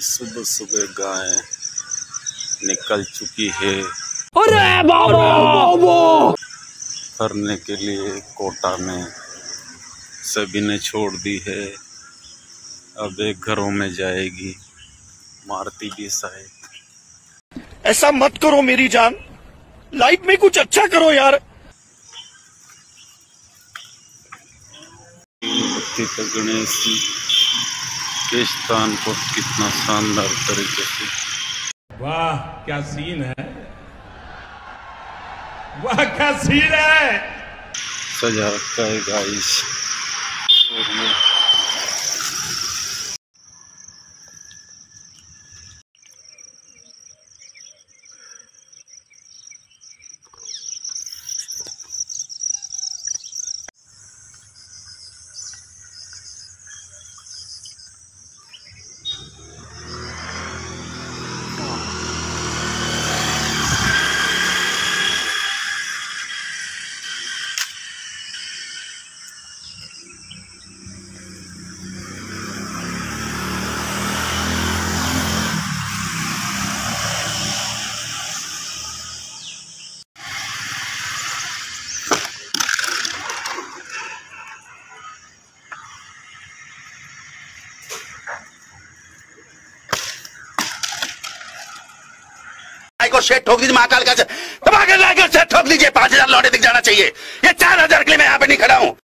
सुबह सुबह गाय निकल चुकी है। अरे बाबा! भरने के लिए कोटा में सभी ने छोड़ दी है। अब एक घरों में जाएगी मारती भी शायद ऐसा मत करो मेरी जान। लाइफ में कुछ अच्छा करो यार। गणेश जी के स्थान को कितना शानदार तरीके से। वाह क्या सीन है? वाह क्या सीन है? सजा रखा है गाइस शेट ठोक दीजिए महाकाल का शेट ठोक दीजिए, पाँच हज़ार लौटे दिख जाना चाहिए। ये चार हज़ार के लिए मैं यहाँ पे नहीं खड़ा हूँ।